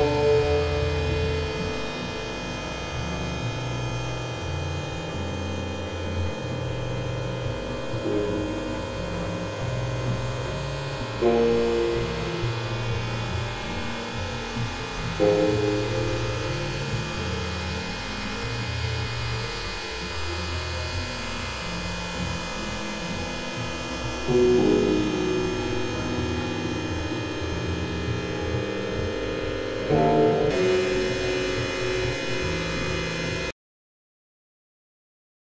Ooh.